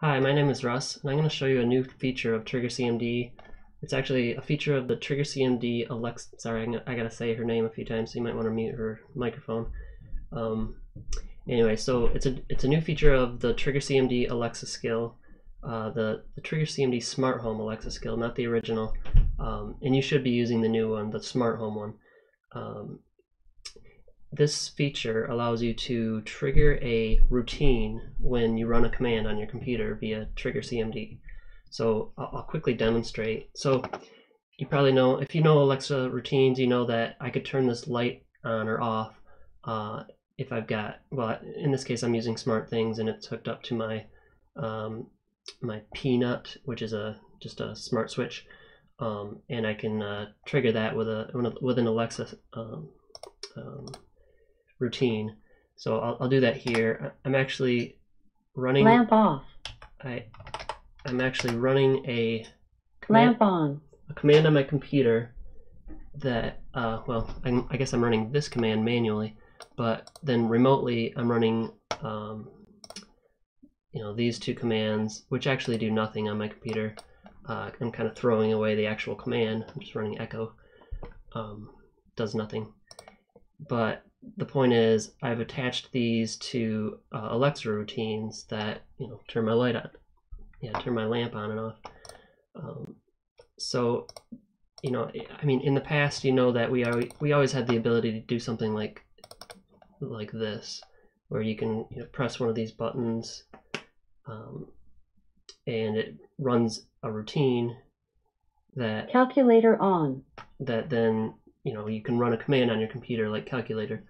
Hi, my name is Russ, and I'm going to show you a new feature of Trigger CMD. It's actually a feature of the Trigger CMD Alexa. Sorry, I gotta say her name a few times, so you might want to mute her microphone. Um, anyway, so it's a it's a new feature of the Trigger CMD Alexa skill, uh, the the Trigger CMD Smart Home Alexa skill, not the original. Um, and you should be using the new one, the Smart Home one. Um, this feature allows you to trigger a routine when you run a command on your computer via Trigger CMD. So I'll, quickly demonstrate. So you probably know, if you know Alexa routines, you know that I could turn this light on or off uh, if I've got, well, in this case I'm using SmartThings and it's hooked up to my um, my Peanut, which is a just a smart switch, um, and I can uh, trigger that with a with an Alexa um, um routine. So I'll, I'll do that here. I'm actually running lamp off. I I'm actually running a command, lamp on. A command on my computer that uh, well I, I, guess I'm running this command manually, but then remotely I'm running um, you know these two commands which actually do nothing on my computer. Uh, I'm kind of throwing away the actual command. I'm just running echo. Um, does nothing. But the point is I've attached these to uh, Alexa routines that you know turn my light on, yeah, turn my lamp on and off. Um, so you know, I mean, in the past, you know that we always, we always had the ability to do something like like this, where you can you know, press one of these buttons, um, and it runs a routine that calculator on that then you know you can run a command on your computer like calculator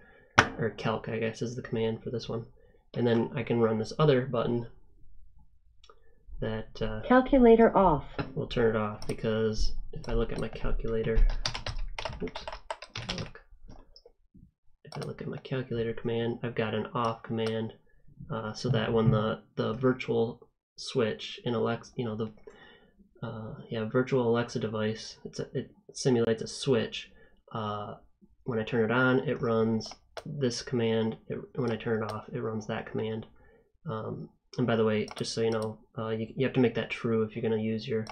or calc I guess is the command for this one. And then I can run this other button that uh, calculator off. We'll turn it off because if I look at my calculator oops look, if I look at my calculator command I've got an off command uh, so that when the the virtual switch in Alexa you know the uh, yeah virtual Alexa device it's a, it simulates a switch uh, when I turn it on, it runs this command. It, when I turn it off, it runs that command. Um, and by the way, just so you know, uh, you, you have to make that true if you're going to use your,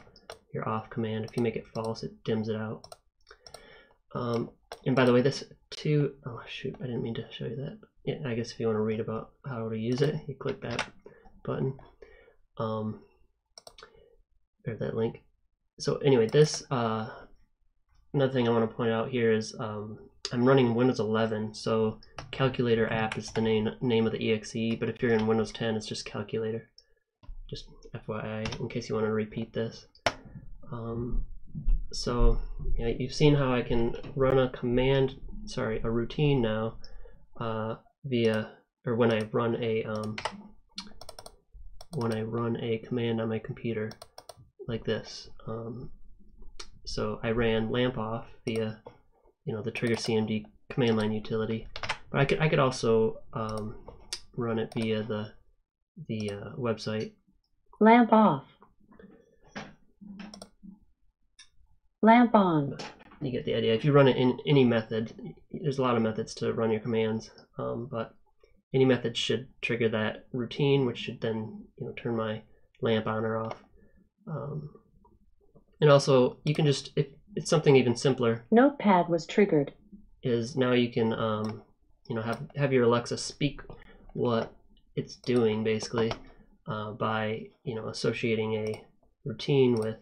your off command. If you make it false, it dims it out. Um, and by the way, this too, oh shoot, I didn't mean to show you that. Yeah, I guess if you want to read about how to use it, you click that button, um, or that link. So anyway, this uh, another thing I want to point out here is um, I'm running Windows 11, so Calculator app is the name name of the exe, but if you're in Windows 10, it's just Calculator. Just FYI, in case you want to repeat this. Um, so yeah, you've seen how I can run a command, sorry, a routine now uh, via, or when I run a um, when I run a command on my computer like this. Um, so I ran lamp off via, you know, the trigger CMD command line utility. But I could I could also um, run it via the the uh, website. Lamp off. Lamp on. You get the idea. If you run it in any method, there's a lot of methods to run your commands, um, but any method should trigger that routine, which should then you know turn my lamp on or off. Um, and also, you can just, if it's something even simpler. Notepad was triggered. Is now you can, um, you know, have, have your Alexa speak what it's doing basically uh, by, you know, associating a routine with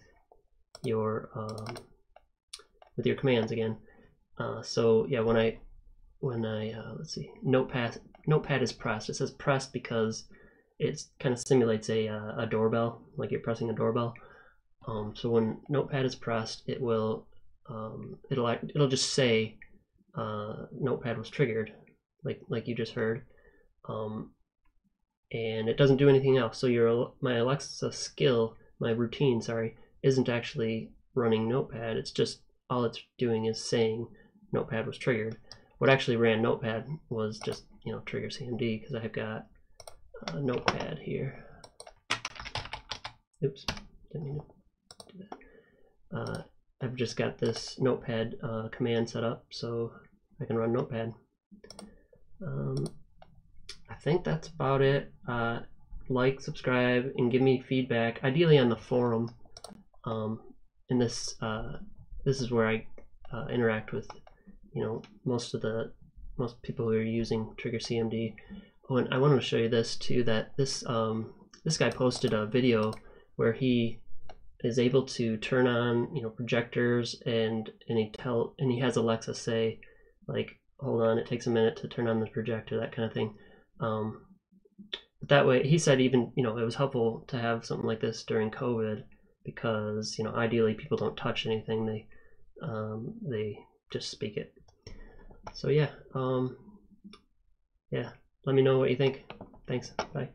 your, um, with your commands again. Uh, so yeah, when I, when I, uh, let's see, Notepad, Notepad is pressed. It says pressed because it kind of simulates a, uh, a doorbell, like you're pressing a doorbell. Um, so when Notepad is pressed, it will um, it'll it'll just say uh, Notepad was triggered, like like you just heard, um, and it doesn't do anything else. So your my Alexa skill, my routine, sorry, isn't actually running Notepad. It's just all it's doing is saying Notepad was triggered. What actually ran Notepad was just you know trigger CMD because I've got a Notepad here. Oops, didn't mean to uh, I've just got this notepad uh, command set up so I can run notepad. Um, I think that's about it. Uh, like, subscribe, and give me feedback. Ideally on the forum. Um, and this uh, this is where I uh, interact with you know most of the most people who are using Trigger CMD. Oh, and I wanted to show you this too. That this um, this guy posted a video where he is able to turn on you know projectors and and he tell and he has Alexa say like hold on it takes a minute to turn on the projector that kind of thing. Um, but that way he said even you know it was helpful to have something like this during COVID because you know ideally people don't touch anything they um, they just speak it. So yeah, um, yeah. Let me know what you think. Thanks. Bye.